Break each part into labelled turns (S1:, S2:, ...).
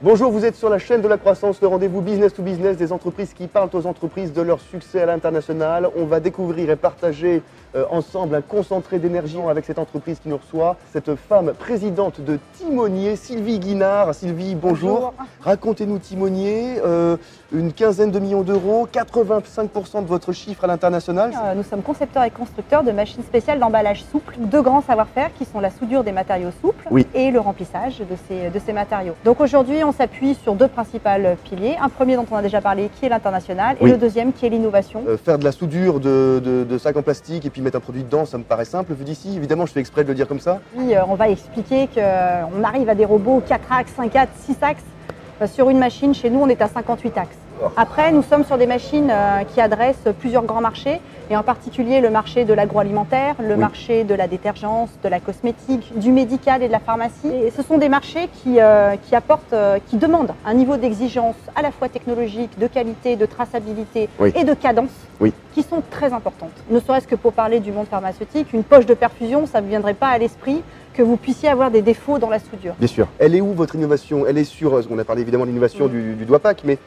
S1: Bonjour, vous êtes sur la chaîne de la croissance, le rendez-vous business to business des entreprises qui parlent aux entreprises de leur succès à l'international. On va découvrir et partager euh, ensemble un concentré d'énergie avec cette entreprise qui nous reçoit, cette femme présidente de Timonier, Sylvie Guinard. Sylvie, bonjour. Racontez-nous Timonier, euh, une quinzaine de millions d'euros, 85% de votre chiffre à l'international.
S2: Euh, nous sommes concepteurs et constructeurs de machines spéciales d'emballage souple, deux grands savoir-faire qui sont la soudure des matériaux souples
S1: Oui.
S2: et le remplissage de ces, de ces matériaux. Donc aujourd'hui, on s'appuie sur deux principaux piliers. Un premier dont on a déjà parlé, qui est l'international, et le deuxième qui est l'innovation.
S1: Euh, faire de la soudure de, de- de sacs en plastique et puis mettre un produit dedans, ça me paraît simple vu d'ici. Évidemment, je fais exprès de le dire comme ça.
S2: Puis, euh, on va expliquer qu'on arrive à des robots 4 axes, 5 axes, 6 axes. Euh, Sur une machine, chez nous, on est à 58 axes. Après, nous sommes sur des machines euh, qui adressent plusieurs grands marchés, et en particulier le marché de l'agroalimentaire, le
S1: Oui.
S2: marché de la détergence, de la cosmétique, du médical et de la pharmacie. Et ce sont des marchés qui, euh, qui apportent, euh, qui demandent un niveau d'exigence à la fois technologique, de qualité, de traçabilité
S1: Oui.
S2: et de cadence
S1: Oui.
S2: qui sont très importantes. Ne serait-ce que pour parler du monde pharmaceutique, une poche de perfusion, ça ne viendrait pas à l'esprit que vous puissiez avoir des défauts dans la soudure.
S1: Bien sûr. Elle est où votre innovation? Elle est sur, on a parlé évidemment de l'innovation
S2: Mm.
S1: du, du doigt pack, mais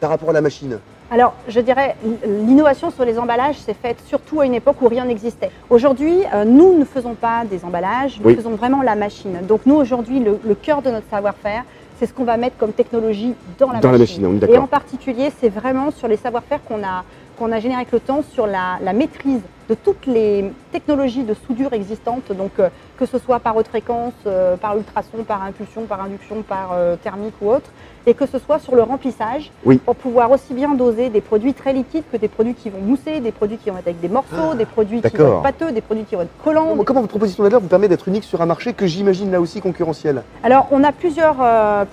S1: par rapport à la machine.
S2: Alors, je dirais, l'innovation sur les emballages s'est faite surtout à une époque où rien n'existait. Aujourd'hui, euh, nous ne faisons pas des emballages, nous
S1: Oui.
S2: faisons vraiment la machine. Donc nous, aujourd'hui, le, le cœur de notre savoir-faire, c'est ce qu'on va mettre comme technologie dans la
S1: Dans la
S2: machine.
S1: machine, on est
S2: Et en particulier, c'est vraiment sur les savoir-faire qu'on a, qu'on a généré avec le temps, sur la, la maîtrise de toutes les technologies de soudure existantes, donc euh, que ce soit par haute fréquence, euh, par ultrason, par impulsion, par induction, par euh, thermique ou autre, et que ce soit sur le remplissage,
S1: Oui.
S2: pour pouvoir aussi bien doser des produits très liquides que des produits qui vont mousser, des produits qui vont être avec des morceaux, des produits qui
S1: Ah,
S2: vont être pâteux, des produits qui vont être collants.
S1: Comment votre proposition valeur vous permet d'être unique sur un marché que j'imagine là aussi concurrentiel?
S2: Alors, on a plusieurs,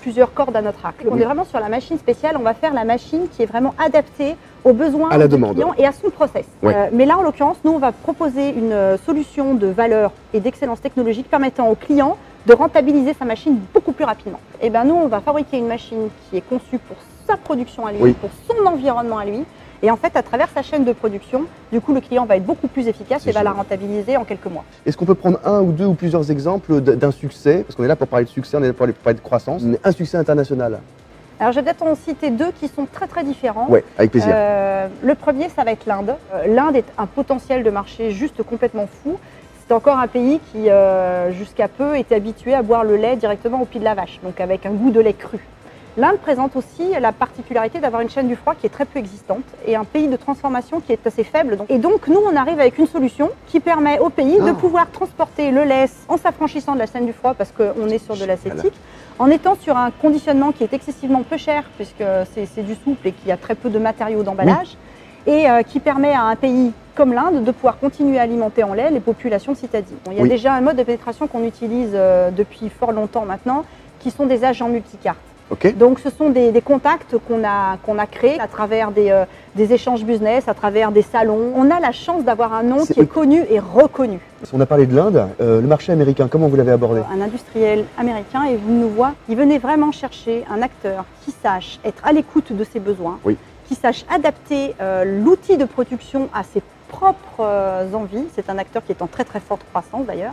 S2: plusieurs cordes à notre arc. On
S1: Oui.
S2: est vraiment sur la machine spéciale. On va faire la machine qui est vraiment adaptée aux besoins
S1: À la demande.
S2: client et à son process. Euh, mais là, en l'occurrence, nous, on va proposer une euh, solution de valeur et d'excellence technologique permettant au client de rentabiliser sa machine beaucoup plus rapidement. Et ben nous, on va fabriquer une machine qui est conçue pour sa production à lui,
S1: Oui.
S2: pour son environnement à lui. Et en fait, à travers sa chaîne de production, du coup, le client va être beaucoup plus efficace et va la rentabiliser en quelques mois.
S1: Est-ce qu'on peut prendre un ou deux ou plusieurs exemples d'un succès? Parce qu'on est là pour parler de succès, on est là pour parler de croissance. Mais Un succès international
S2: Alors, je vais peut-être en citer deux qui sont très très différents.
S1: Ouais, avec plaisir.
S2: Euh, le premier, ça va être l'Inde. Euh, L'Inde est un potentiel de marché juste complètement fou. C'est encore un pays qui, euh, jusqu'à peu, était habitué à boire le lait directement au pied de la vache, donc avec un goût de lait cru. L'Inde présente aussi la particularité d'avoir une chaîne du froid qui est très peu existante et un pays de transformation qui est assez faible. Donc- Et donc, nous, on arrive avec une solution qui permet au pays de
S1: Ah.
S2: pouvoir transporter le lait en s'affranchissant de la chaîne du froid parce qu'on est sur de l'acétique, en étant sur un conditionnement qui est excessivement peu cher puisque c'est du souple et qu'il y a très peu de matériaux d'emballage et euh, qui permet à un pays comme l'Inde de pouvoir continuer à alimenter en lait les populations citadines. Bon, il y a
S1: Oui.
S2: déjà un mode de pénétration qu'on utilise euh, depuis fort longtemps maintenant, qui sont des agents multicartes.
S1: Ok
S2: Donc ce sont des, des contacts qu'on a, qu'on a créés à travers des, euh, des échanges business, à travers des salons. On a la chance d'avoir un nom qui est connu et reconnu.
S1: On a parlé de l'Inde, euh, le marché américain, comment vous l'avez abordé
S2: Un industriel américain est venu nous voir. Il venait vraiment chercher un acteur qui sache être à l'écoute de ses besoins,
S1: Oui.
S2: qui sache adapter euh, l'outil de production à ses propres euh, envies. C'est un acteur qui est en très très forte croissance d'ailleurs.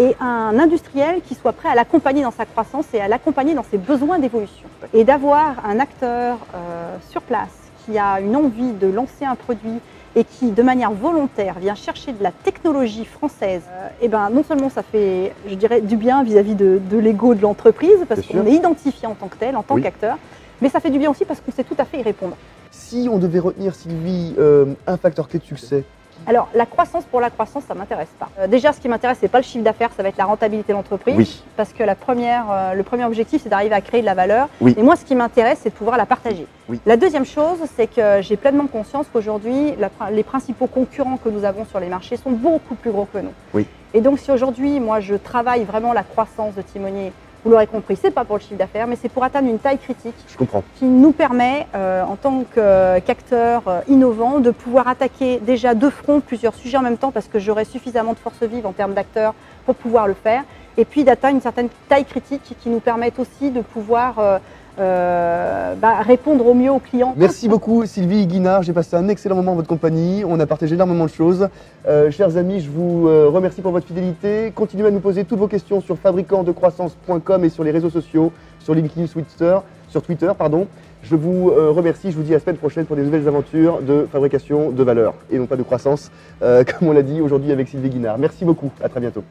S2: Et un industriel qui soit prêt à l'accompagner dans sa croissance et à l'accompagner dans ses besoins d'évolution. Et d'avoir un acteur euh, sur place qui a une envie de lancer un produit et qui, de manière volontaire, vient chercher de la technologie française, euh, eh ben, non seulement ça fait, je dirais, du bien vis-à-vis de, de l'ego de l'entreprise, parce qu'on est identifié en tant que tel, en tant
S1: Oui.
S2: qu'acteur, mais ça fait du bien aussi parce qu'on sait tout à fait y répondre.
S1: Si on devait retenir, Sylvie, euh, un facteur clé de succès,
S2: Alors, la croissance pour la croissance, ça m'intéresse pas. Euh, déjà, ce qui m'intéresse, c'est pas le chiffre d'affaires, ça va être la rentabilité de l'entreprise.
S1: Oui.
S2: Parce que la première, euh, le premier objectif, c'est d'arriver à créer de la valeur.
S1: Oui.
S2: Et moi, ce qui m'intéresse, c'est de pouvoir la partager.
S1: Oui.
S2: La deuxième chose, c'est que j'ai pleinement conscience qu'aujourd'hui, les principaux concurrents que nous avons sur les marchés sont beaucoup plus gros que nous.
S1: Oui.
S2: Et donc, si aujourd'hui, moi, je travaille vraiment la croissance de Timonier, vous l'aurez compris, c'est pas pour le chiffre d'affaires, mais c'est pour atteindre une taille critique
S1: je comprends.
S2: qui nous permet, euh, en tant que- qu'acteur euh, innovant, de pouvoir attaquer déjà de front plusieurs sujets en même temps parce que j'aurai suffisamment de force vive en termes d'acteurs pour pouvoir le faire, et puis d'atteindre une certaine taille critique qui nous permette aussi de pouvoir euh, euh, bah, répondre au mieux aux clients.
S1: Merci beaucoup Sylvie Guinard, j'ai passé un excellent moment en votre compagnie, on a partagé énormément de choses. Euh, chers amis, je vous euh, remercie pour votre fidélité. Continuez à nous poser toutes vos questions sur fabricantdecroissance.com et sur les réseaux sociaux, sur LinkedIn, sur Twitter. Pardon. Je vous remercie, je vous dis à la semaine prochaine pour des nouvelles aventures de fabrication de valeur et non pas de croissance, comme on l'a dit aujourd'hui avec Sylvie Guinard. Merci beaucoup, à très bientôt.